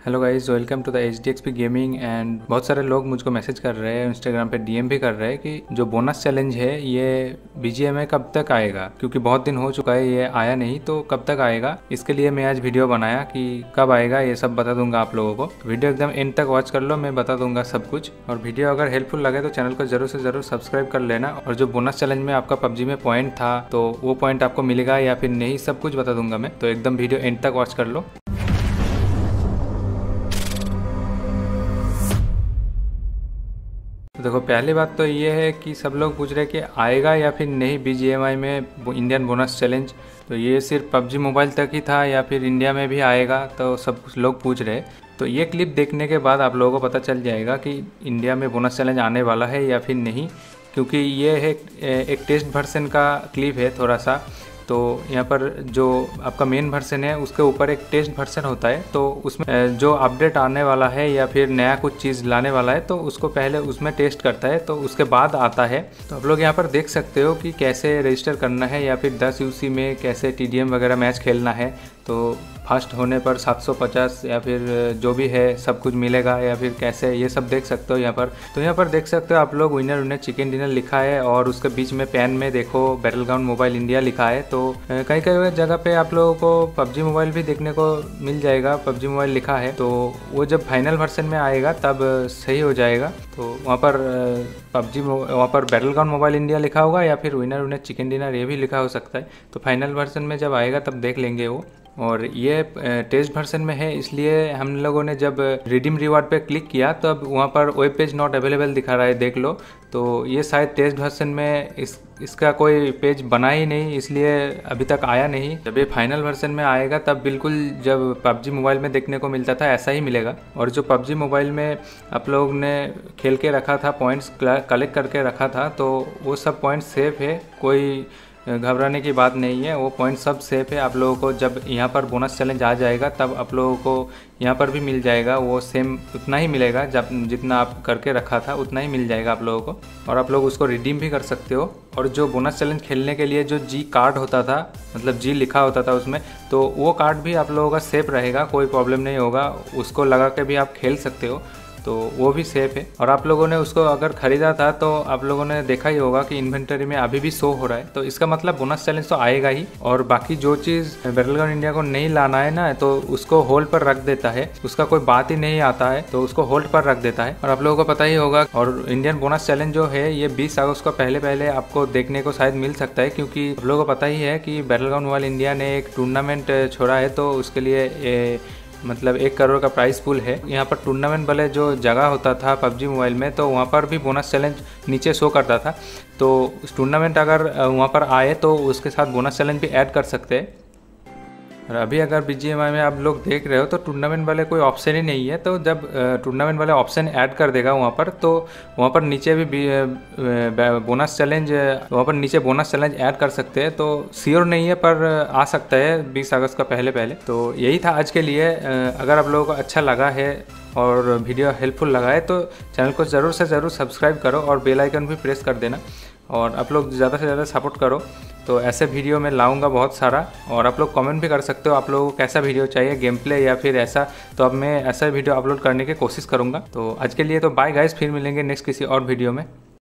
Hello guys welcome to the H D XP gaming and बहुत सारे लोग मुझको मैसेज कर रहे हैं इंस्टाग्राम पे डीएम भी कर रहे हैं कि जो बोनस चैलेंज है, ये बीजीएमआई कब तक आएगा? क्योंकि बहुत दिन हो चुका है, ये आया नहीं तो कब तक आएगा? इसके लिए मैं आज वीडियो बनाया कि कब आएगा, ये सब बता दूँगा आप लोगों को। वीडियो एकदम एंड तक वॉच कर लो, मैं बता दूँगा सब कुछ। और वीडियो अगर हेल्पफुल लगे तो चैनल को ज़रूर से ज़रूर सब्सक्राइब कर लेना। और जो बोनस चैलेंज में आपका पबजी में पॉइंट था तो वो पॉइंट आपको मिलेगा या फिर नहीं, सब कुछ बता दूँगा मैं। तो एकदम वीडियो एंड तक वॉच कर लो। देखो, पहली बात तो ये है कि सब लोग पूछ रहे कि आएगा या फिर नहीं बी में इंडियन बोनस चैलेंज तो ये सिर्फ़ पबजी मोबाइल तक ही था या फिर इंडिया में भी आएगा तो सब लोग पूछ रहे तो ये क्लिप देखने के बाद आप लोगों को पता चल जाएगा कि इंडिया में बोनस चैलेंज आने वाला है या फिर नहीं, क्योंकि ये है एक टेस्ट वर्सन का क्लिप है थोड़ा सा। तो यहाँ पर जो आपका मेन वर्सन है, उसके ऊपर एक टेस्ट वर्सन होता है। तो उसमें जो अपडेट आने वाला है या फिर नया कुछ चीज़ लाने वाला है तो उसको पहले उसमें टेस्ट करता है तो उसके बाद आता है। तो आप लोग यहाँ पर देख सकते हो कि कैसे रजिस्टर करना है या फिर दस यू में कैसे टीडीएम वगैरह मैच खेलना है। तो फ़र्स्ट होने पर 750 या फिर जो भी है, सब कुछ मिलेगा या फिर कैसे, ये सब देख सकते हो यहाँ पर। तो यहाँ पर देख सकते हो आप लोग विनर विनर चिकन डिनर लिखा है और उसके बीच में पैन में देखो बैटल ग्राउंड मोबाइल इंडिया लिखा है। तो कई कई जगह पे आप लोगों को पबजी मोबाइल भी देखने को मिल जाएगा, पबजी मोबाइल लिखा है। तो वो जब फाइनल वर्सन में आएगा, तब सही हो जाएगा। तो वहाँ पर पबजी वहाँ पर बैटल ग्राउंड मोबाइल इंडिया लिखा होगा या फिर विनर विनर चिकन डिनर ये भी लिखा हो सकता है। तो फाइनल वर्सन में जब आएगा, तब देख लेंगे वो। और ये टेस्ट वर्सन में है, इसलिए हम लोगों ने जब रिडीम रिवार्ड पे क्लिक किया तो अब वहाँ पर वेब पेज नॉट अवेलेबल दिखा रहा है, देख लो। तो ये शायद टेस्ट वर्सन में इस, इसका कोई पेज बना ही नहीं, इसलिए अभी तक आया नहीं। जब ये फाइनल वर्सन में आएगा, तब बिल्कुल जब पबजी मोबाइल में देखने को मिलता था, ऐसा ही मिलेगा। और जो पबजी मोबाइल में आप लोग ने खेल के रखा था पॉइंट्स कलेक्ट करके रखा था तो वो सब पॉइंट्स सेफ़ है। कोई घबराने की बात नहीं है, वो पॉइंट सब सेफ़ है। आप लोगों को जब यहाँ पर बोनस चैलेंज आ जाएगा, तब आप लोगों को यहाँ पर भी मिल जाएगा। वो सेम उतना ही मिलेगा जब जितना आप करके रखा था, उतना ही मिल जाएगा आप लोगों को। और आप लोग उसको रिडीम भी कर सकते हो। और जो बोनस चैलेंज खेलने के लिए जो जी कार्ड होता था मतलब जी लिखा होता था उसमें तो वो कार्ड भी आप लोगों का सेफ़ रहेगा, कोई प्रॉब्लम नहीं होगा। उसको लगा के भी आप खेल सकते हो। तो वो भी सेफ़ है। और आप लोगों ने उसको अगर ख़रीदा था तो आप लोगों ने देखा ही होगा कि इन्वेंटरी में अभी भी शो हो रहा है। तो इसका मतलब बोनस चैलेंज तो आएगा ही। और बाकी जो चीज़ बेटल इंडिया को नहीं लाना है ना तो उसको होल्ड पर रख देता है। उसका कोई बात ही नहीं आता है तो उसको होल्ड पर रख देता है। और आप लोगों को पता ही होगा, और इंडियन बोनस चैलेंज जो है, ये बीस अगस्त को पहले पहले आपको देखने को शायद मिल सकता है, क्योंकि आप लोगों को पता ही है कि बैटल ग्राउंड वाल इंडिया ने एक टूर्नामेंट छोड़ा है तो उसके लिए मतलब एक करोड़ का प्राइस पूल है। यहाँ पर टूर्नामेंट वाले जो जगह होता था पबजी मोबाइल में तो वहाँ पर भी बोनस चैलेंज नीचे शो करता था। तो टूर्नामेंट अगर वहाँ पर आए तो उसके साथ बोनस चैलेंज भी ऐड कर सकते हैं। और अभी अगर बी में आप लोग देख रहे हो तो टूर्नामेंट वाले कोई ऑप्शन ही नहीं है। तो जब टूर्नामेंट वाले ऑप्शन ऐड कर देगा वहाँ पर तो वहाँ पर नीचे भी बोनस चैलेंज वहाँ पर नीचे बोनस चैलेंज ऐड कर सकते हैं। तो श्योर नहीं है, पर आ सकता है बीस अगस्त का पहले पहले। तो यही था आज के लिए। अगर आप लोगों को अच्छा लगा है और वीडियो हेल्पफुल लगा है तो चैनल को ज़रूर से ज़रूर सब्सक्राइब करो और बेल आइकन भी प्रेस कर देना। और आप लोग ज़्यादा से ज़्यादा सपोर्ट करो। तो ऐसे वीडियो मैं लाऊँगा बहुत सारा और आप लोग कमेंट भी कर सकते हो आप लोगों को कैसा वीडियो चाहिए गेम प्ले या फिर ऐसा। तो अब मैं ऐसा वीडियो अपलोड करने की कोशिश करूँगा। तो आज के लिए तो बाय गाइज़ फिर मिलेंगे नेक्स्ट किसी और वीडियो में।